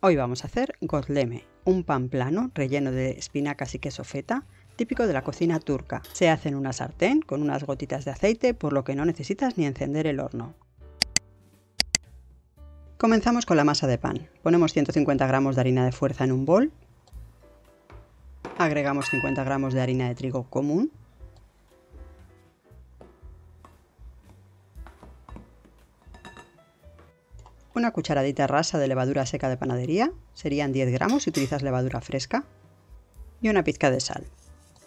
Hoy vamos a hacer gozleme, un pan plano relleno de espinacas y queso feta, típico de la cocina turca. Se hace en una sartén con unas gotitas de aceite, por lo que no necesitas ni encender el horno. Comenzamos con la masa de pan. Ponemos 150 gramos de harina de fuerza en un bol. Agregamos 50 gramos de harina de trigo común. Una cucharadita rasa de levadura seca de panadería, serían 10 gramos si utilizas levadura fresca. Y una pizca de sal.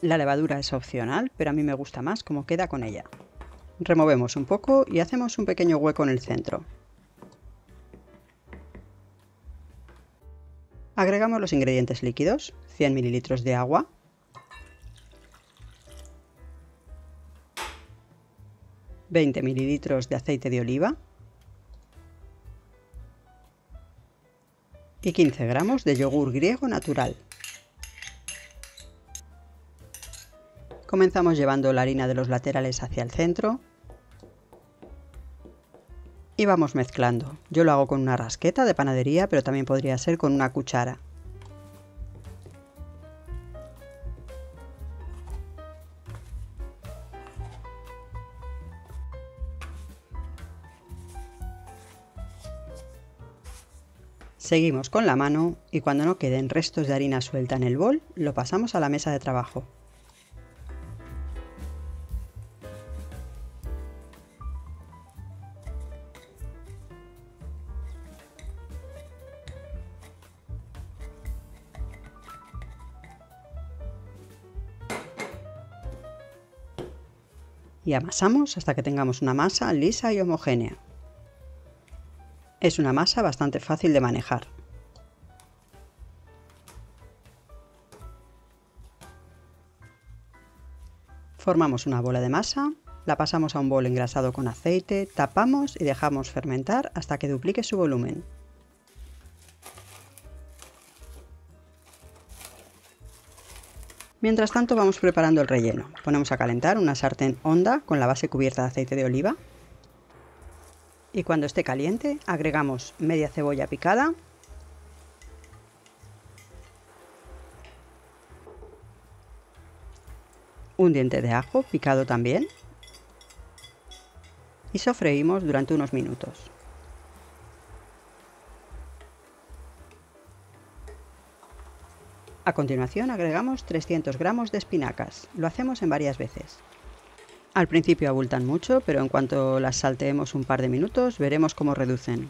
La levadura es opcional, pero a mí me gusta más cómo queda con ella. Removemos un poco y hacemos un pequeño hueco en el centro. Agregamos los ingredientes líquidos, 100 mililitros de agua, ...20 mililitros de aceite de oliva... y 15 gramos de yogur griego natural. Comenzamos llevando la harina de los laterales hacia el centro y vamos mezclando. Yo lo hago con una rasqueta de panadería, pero también podría ser con una cuchara. Seguimos con la mano y cuando no queden restos de harina suelta en el bol, lo pasamos a la mesa de trabajo. Y amasamos hasta que tengamos una masa lisa y homogénea. Es una masa bastante fácil de manejar. Formamos una bola de masa, la pasamos a un bol engrasado con aceite, tapamos y dejamos fermentar hasta que duplique su volumen. Mientras tanto vamos preparando el relleno. Ponemos a calentar una sartén honda con la base cubierta de aceite de oliva y cuando esté caliente agregamos media cebolla picada, un diente de ajo picado también y sofreímos durante unos minutos. A continuación agregamos 300 gramos de espinacas. Lo hacemos en varias veces. Al principio abultan mucho, pero en cuanto las salteemos un par de minutos veremos cómo reducen.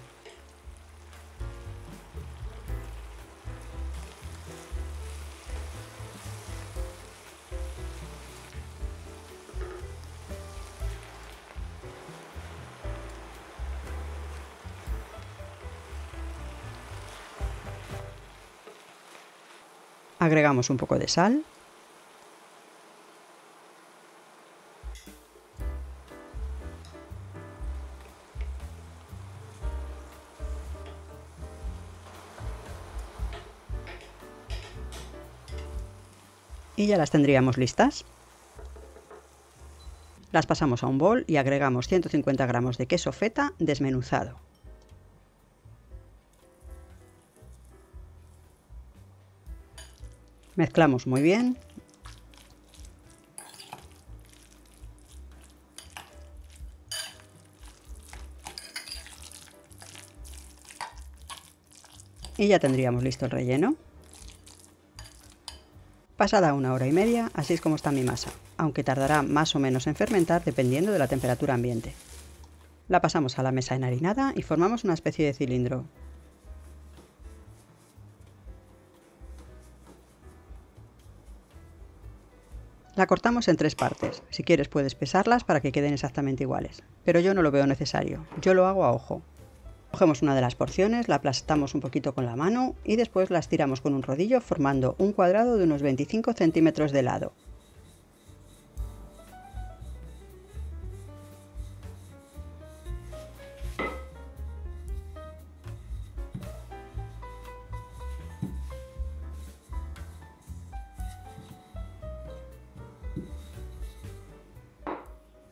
Agregamos un poco de sal y ya las tendríamos listas. Las pasamos a un bol y agregamos 150 gramos de queso feta desmenuzado. Mezclamos muy bien. Y ya tendríamos listo el relleno. Pasada una hora y media, así es como está mi masa, aunque tardará más o menos en fermentar dependiendo de la temperatura ambiente. La pasamos a la mesa enharinada y formamos una especie de cilindro. La cortamos en tres partes, si quieres puedes pesarlas para que queden exactamente iguales, pero yo no lo veo necesario, yo lo hago a ojo. Cogemos una de las porciones, la aplastamos un poquito con la mano y después la estiramos con un rodillo formando un cuadrado de unos 25 centímetros de lado.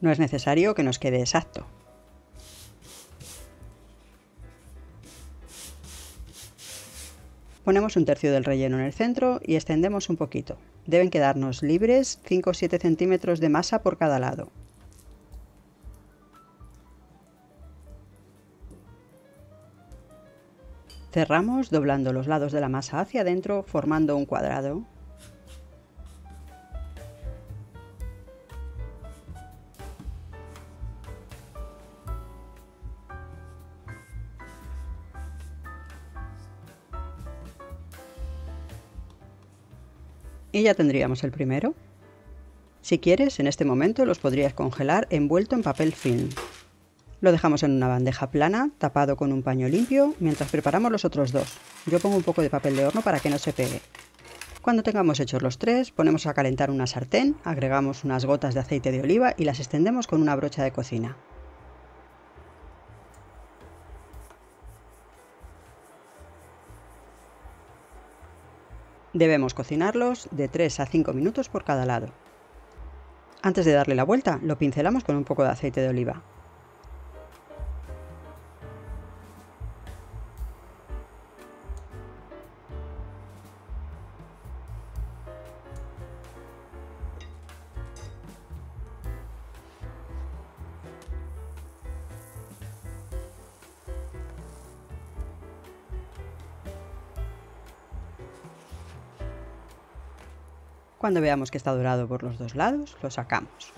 No es necesario que nos quede exacto, Ponemos un tercio del relleno en el centro y extendemos un poquito. Deben quedarnos libres 5 o 7 centímetros de masa por cada lado. Cerramos doblando los lados de la masa hacia adentro formando un cuadrado. Y ya tendríamos el primero. Si quieres, en este momento los podrías congelar envuelto en papel film. Lo dejamos en una bandeja plana, tapado con un paño limpio, mientras preparamos los otros dos. Yo pongo un poco de papel de horno para que no se pegue. Cuando tengamos hechos los tres, ponemos a calentar una sartén, agregamos unas gotas de aceite de oliva y las extendemos con una brocha de cocina. Debemos cocinarlos de 3 a 5 minutos por cada lado. Antes de darle la vuelta, lo pincelamos con un poco de aceite de oliva. Cuando veamos que está dorado por los dos lados, lo sacamos.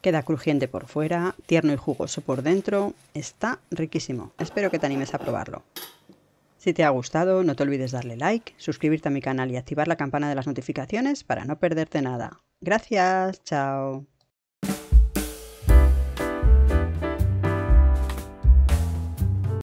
Queda crujiente por fuera, tierno y jugoso por dentro. Está riquísimo. Espero que te animes a probarlo. Si te ha gustado, no te olvides darle like, suscribirte a mi canal y activar la campana de las notificaciones para no perderte nada. Gracias, chao.